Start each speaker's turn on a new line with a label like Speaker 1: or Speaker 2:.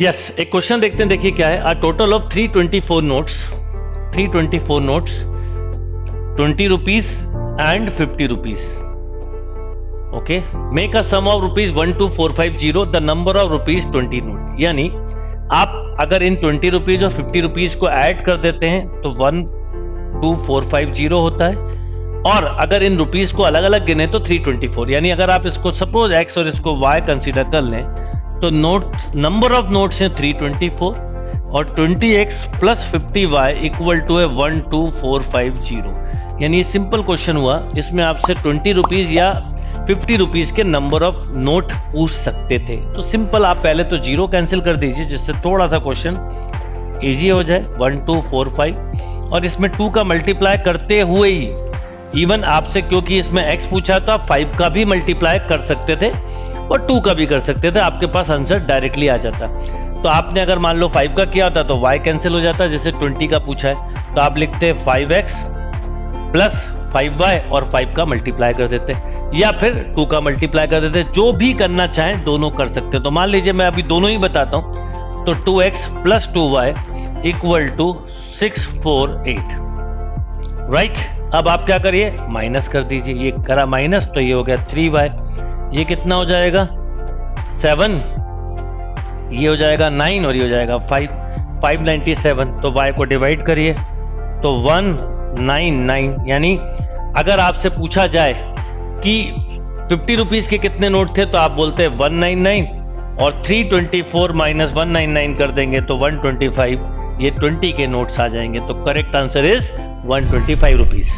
Speaker 1: Yes एक question देखते हैं, देखिए क्या है। A total of 324 notes 324 notes 20 rupees and 50 rupees okay make a sum of rupees one two four five zero the number of rupees twenty note यानी, आप अगर इन ट्वेंटी रुपीज़ और फिफ्टी रुपीज़ को ऐड कर देते हैं तो one two four five zero होता है। और अगर इन रुपीज़ को अलग अलग गिने तो थ्री ट्वेंटी फोर यानी, अगर आप इसको सपोज़ एक्स और इसको वाई कंसिडर कर लें तो नोट नंबर ऑफ़ नोट्स हैं 324 और 20x plus 50y equal to है one two four five zero यानी सिंपल क्वेश्चन हुआ, इसमें आपसे ट्वेंटी रुपीज़ या फिफ्टी रुपीज़ के नंबर ऑफ़ नोट पूछ सकते थे। तो सिंपल आप पहले तो ज़ीरो कैंसिल कर दीजिए, जिससे थोड़ा सा क्वेश्चन इजी हो जाए वन टू फोर फाइव और इसमें टू का मल्टीप्लाई करते हुए ही इवन आपसे, क्योंकि इसमें एक्स पूछा तो आप फाइव का भी मल्टीप्लाई कर सकते थे। और टू का भी कर सकते थे, आपके पास आंसर डायरेक्टली आ जाता। तो आपने अगर मान लो फाइव का किया होता तो वाई कैंसिल हो जाता, जैसे ट्वेंटी का पूछा है। तो आप लिखते five X plus five Y और फाइव का मल्टीप्लाई कर देते। या फिर टू का मल्टीप्लाई कर देते। जो भी करना चाहें, दोनों कर सकते। तो मान लीजिए मैं अभी दोनों ही बताता हूँ। तो two X plus two Y equal to six four eight right अब आप क्या करिए? माइनस कर दीजिए। ये करा माइनस तो ये हो गया थ्री वाई ये कितना हो जाएगा? सेवन। ये हो जाएगा नाइन और ये हो जाएगा फाइव। Five ninety seven. तो वाई को डिवाइड करिए। तो वन, नाइन नाइन। यानी अगर आपसे पूछा जाए कि फिफ्टी रुपीज़ के कितने नोट थे तो आप बोलते हैं वन नाइन नाइन और three twenty four minus one nine nine कर देंगे तो वन ट्वेंटी फाइव। ये ट्वेंटी के नोट्स आ जाएँगे। तो correct answer is one twenty five rupees